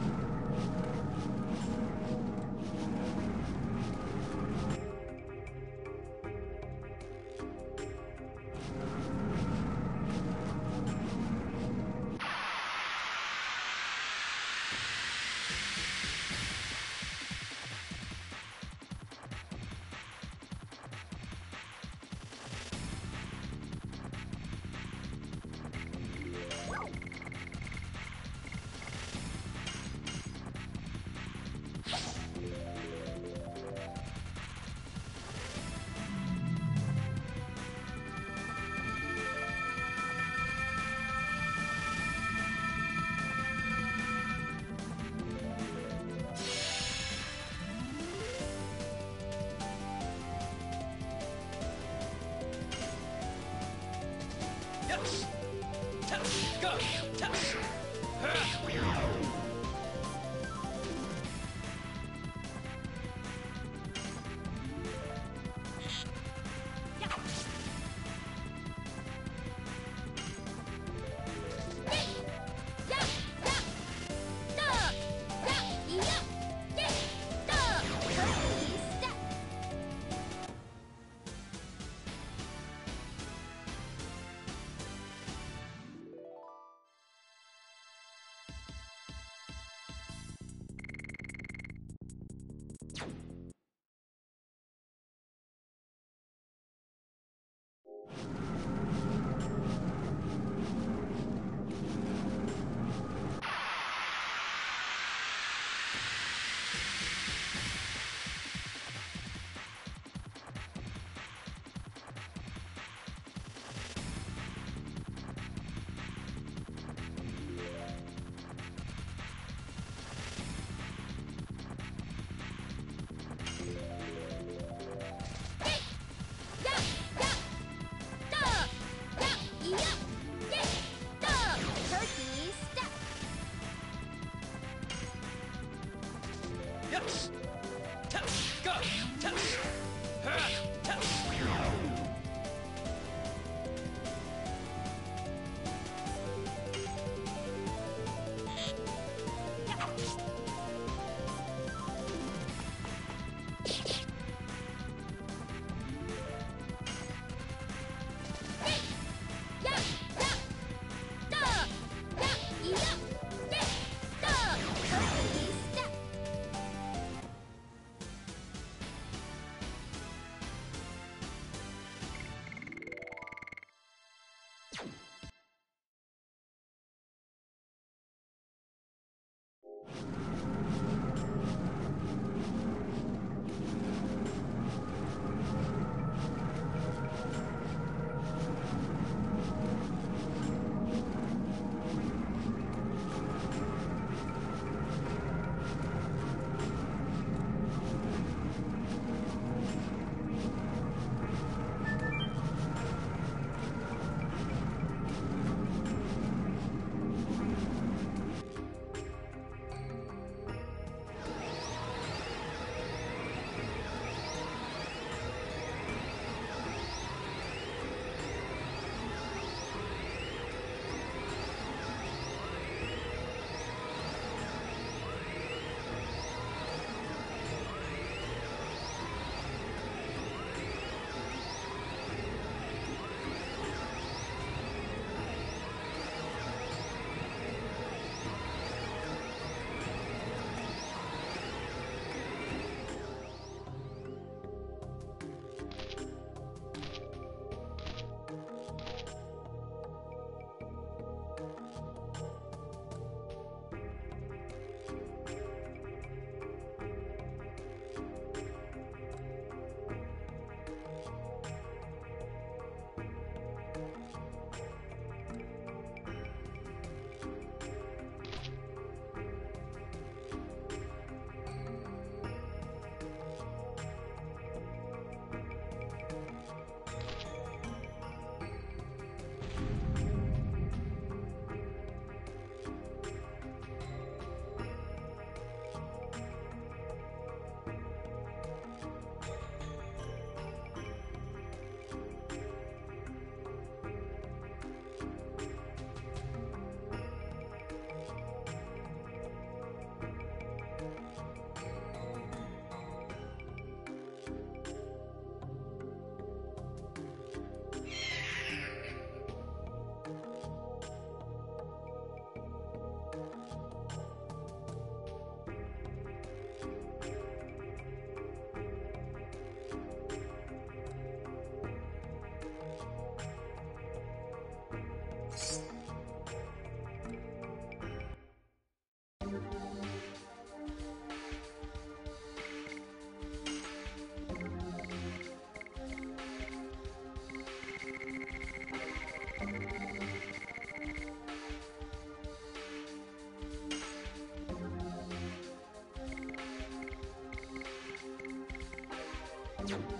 よし! Go! 감사합니다.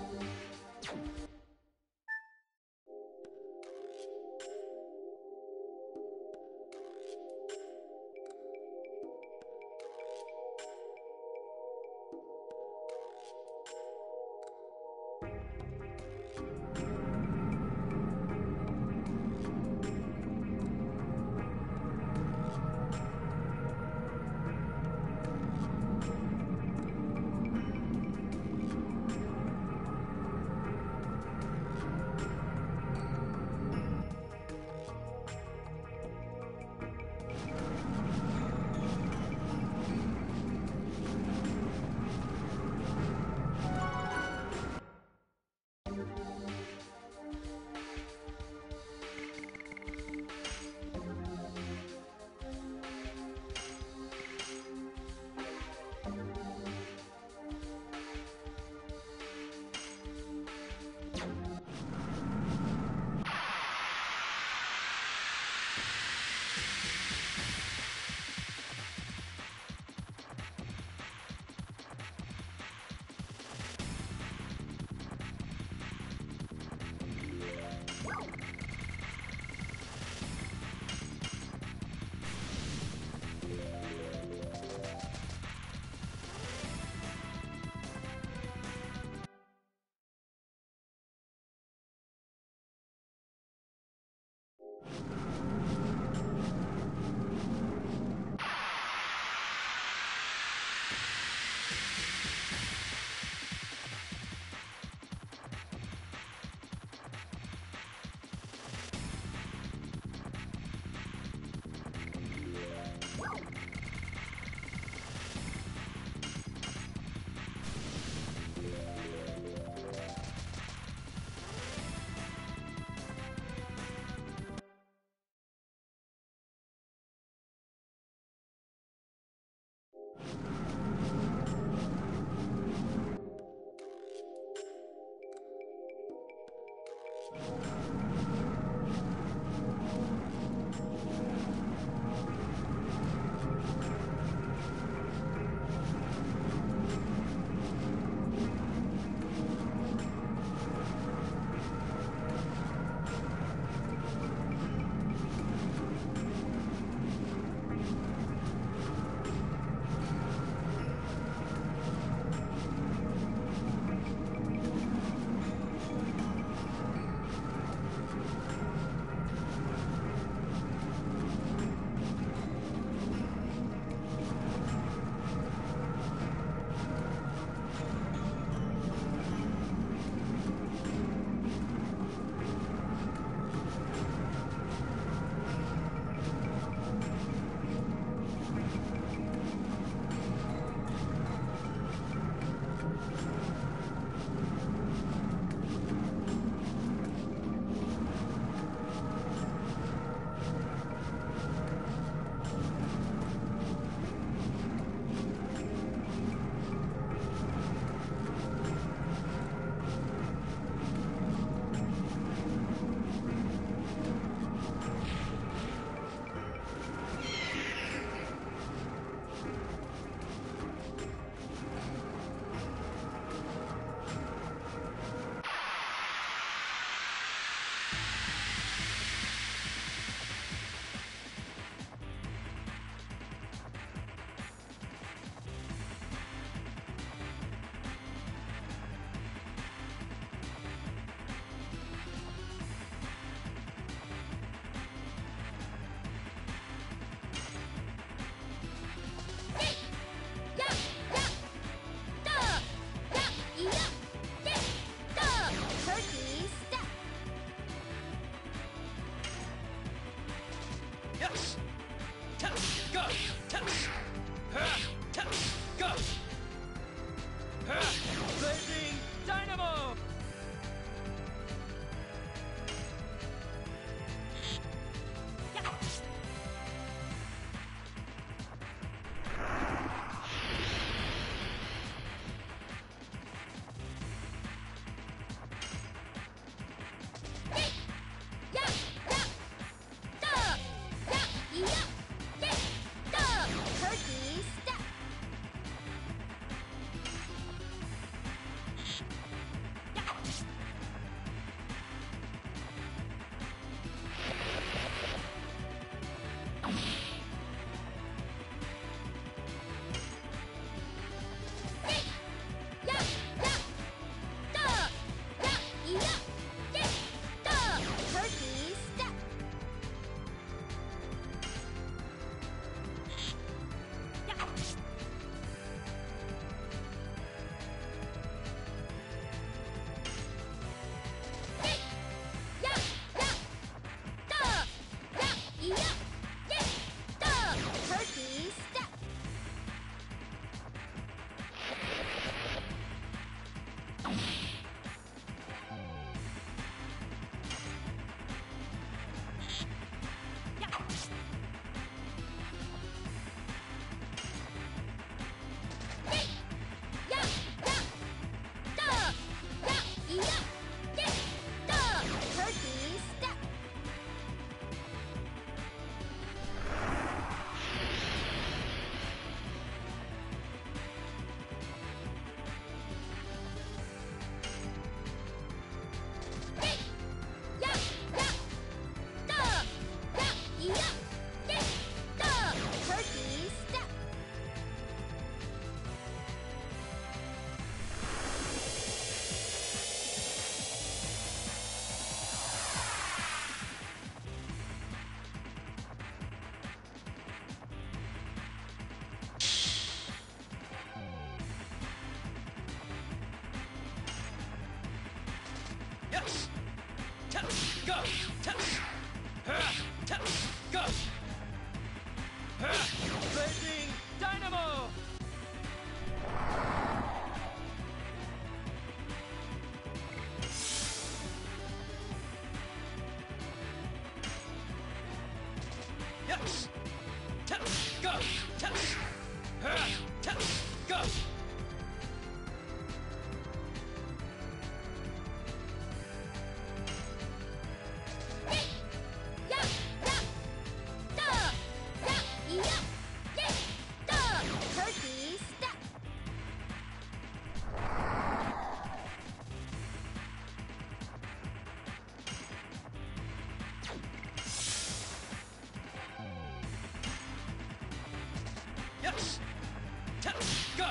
Go!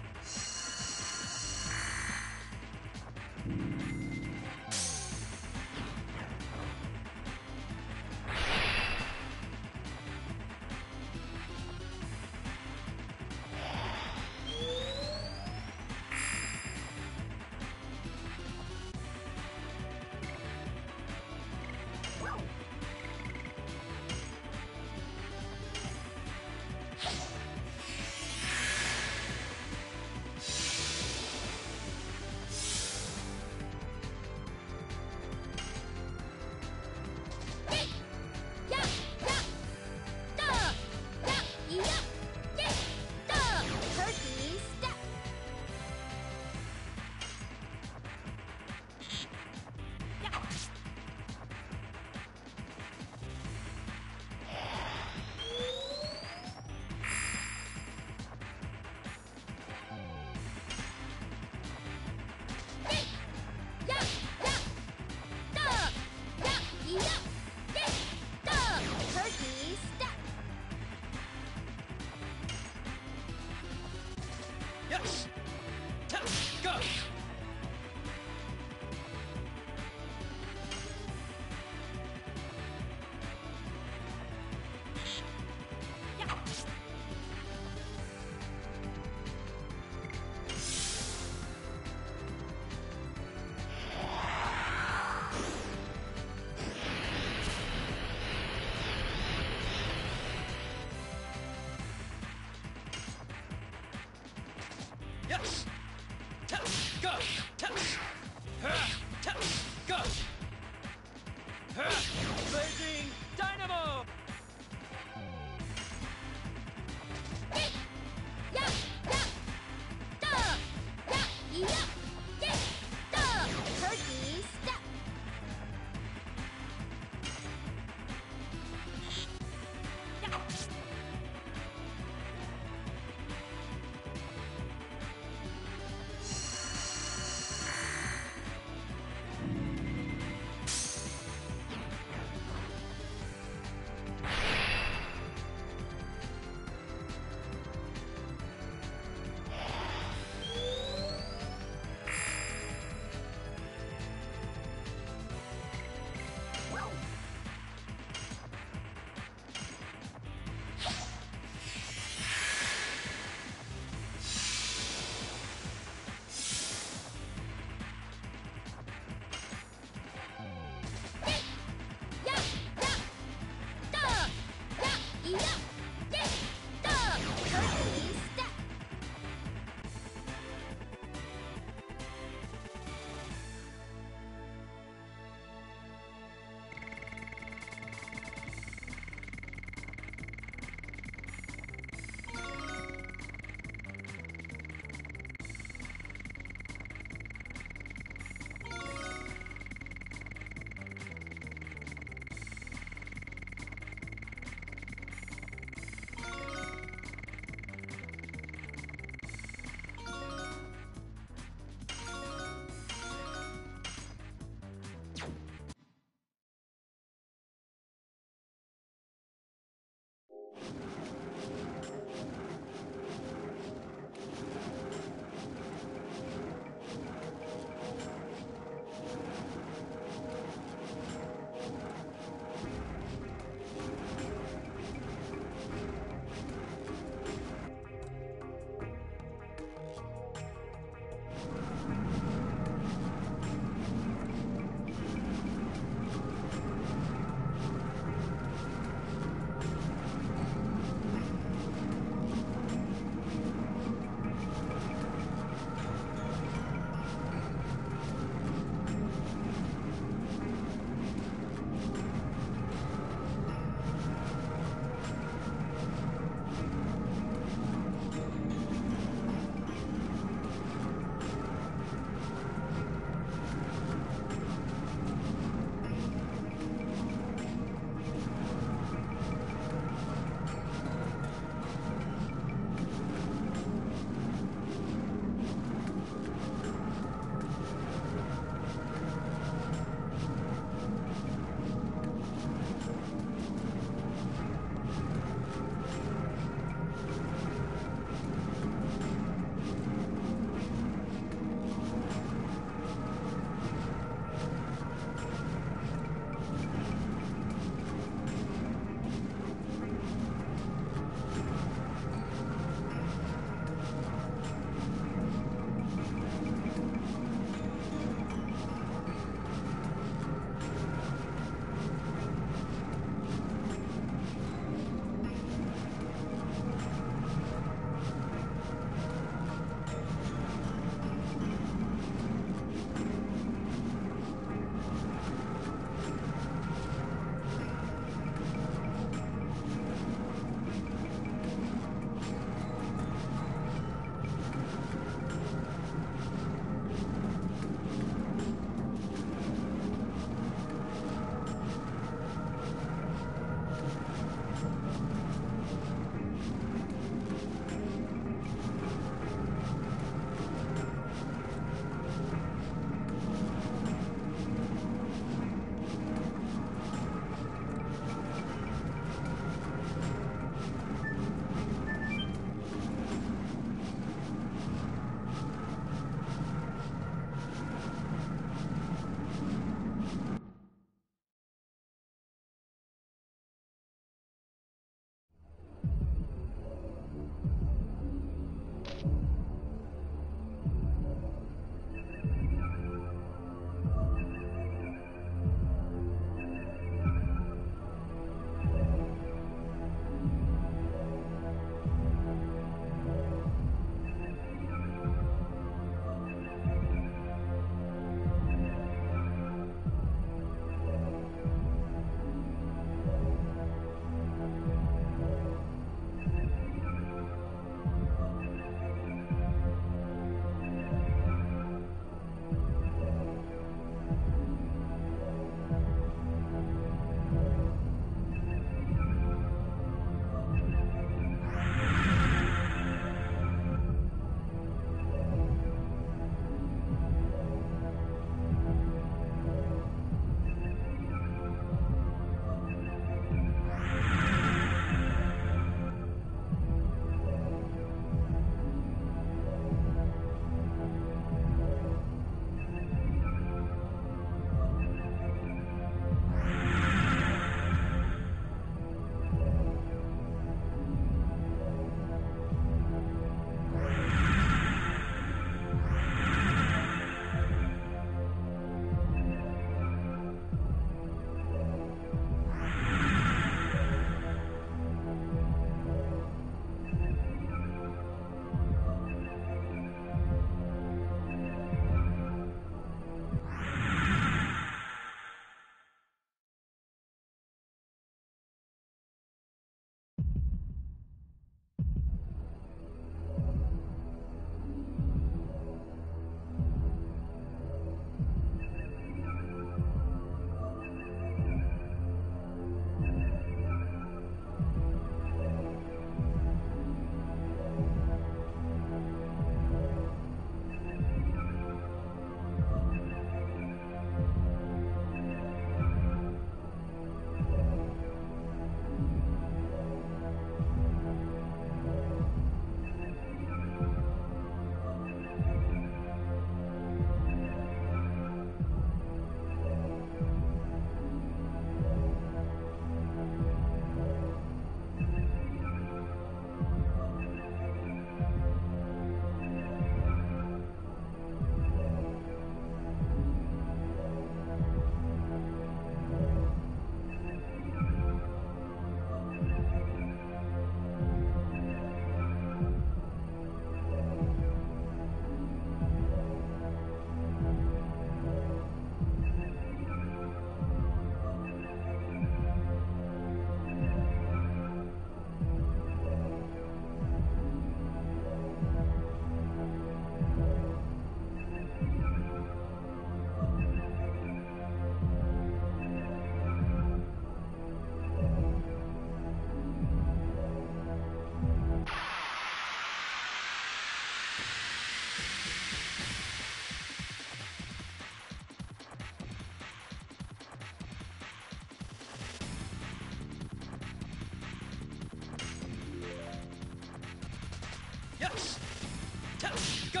Go!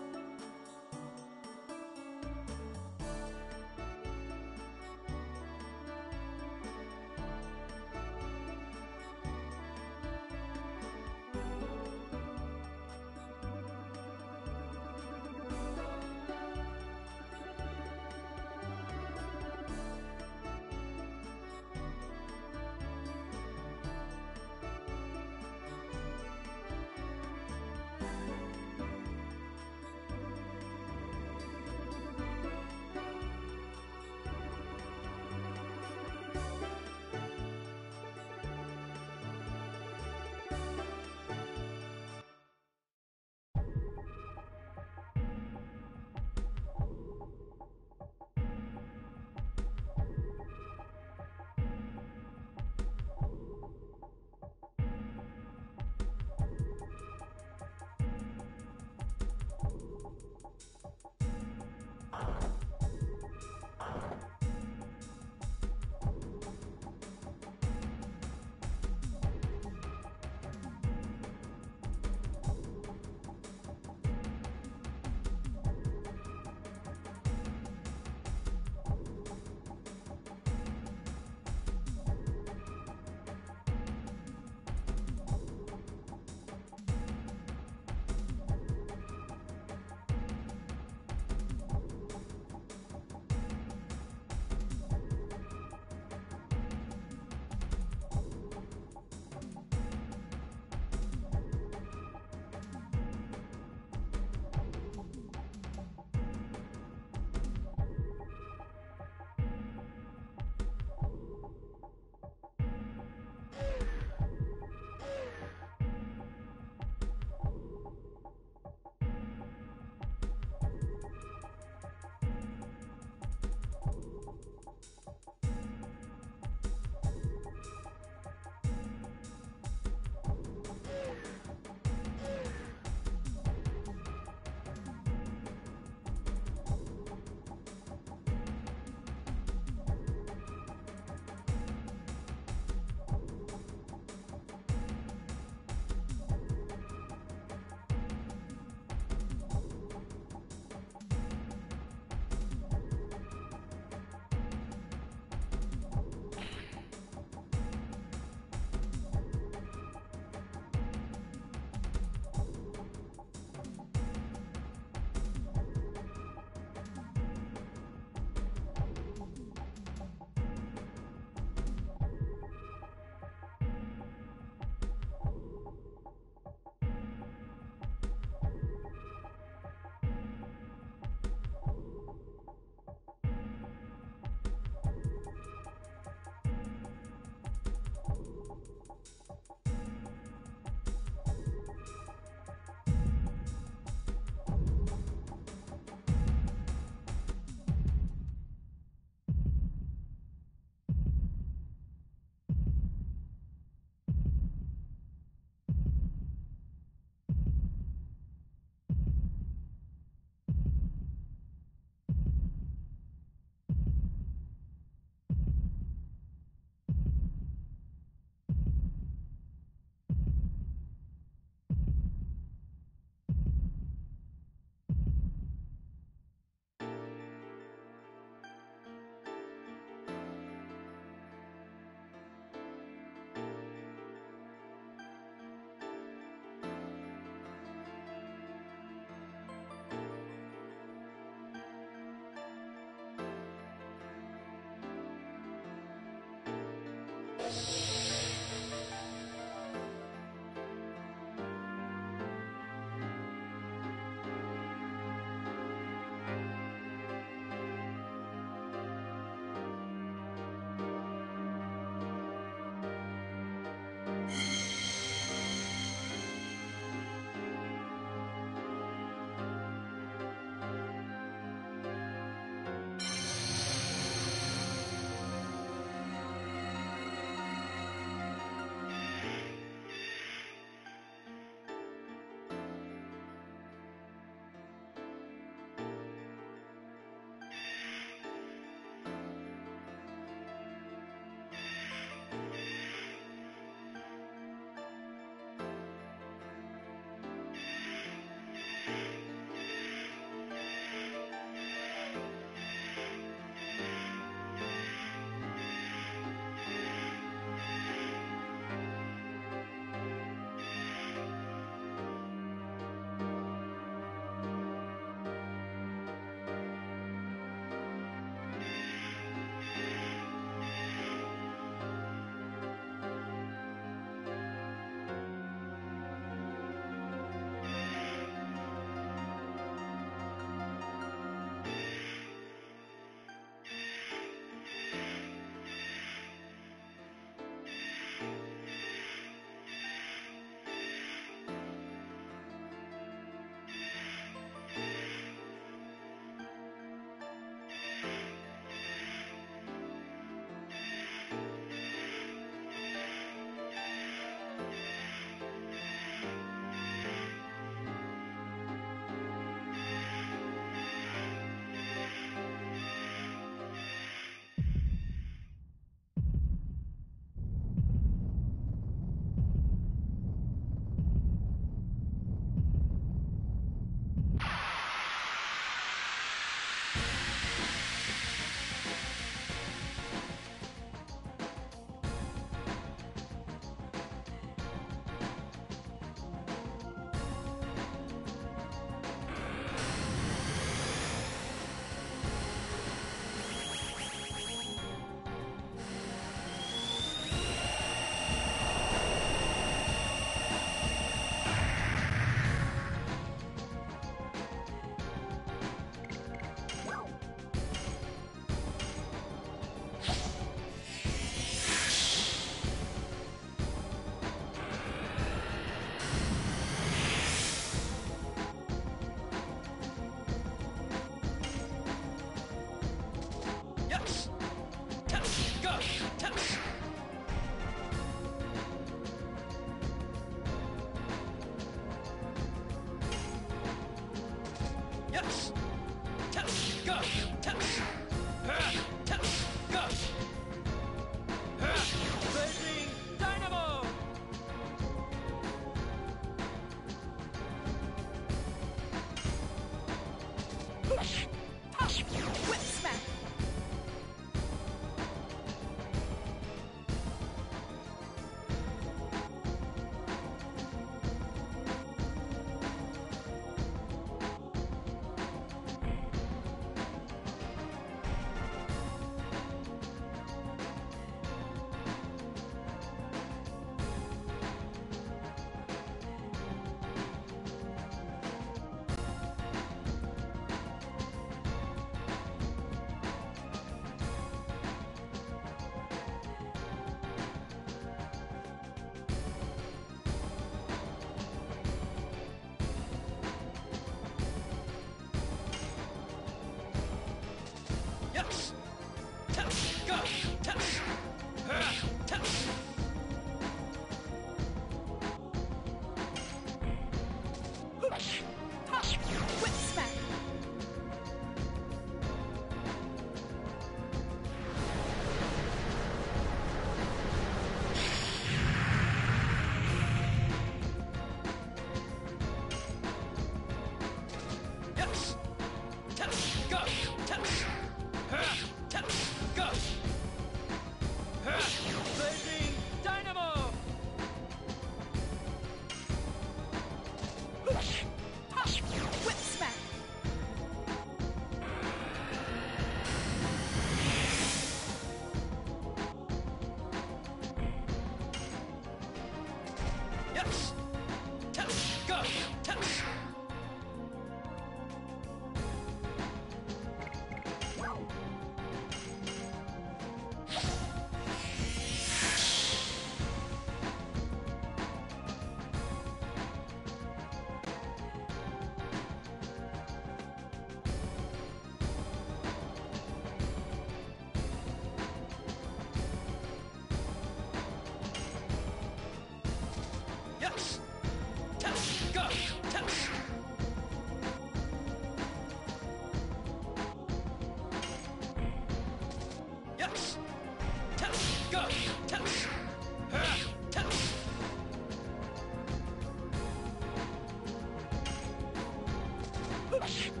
bitch.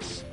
Yes.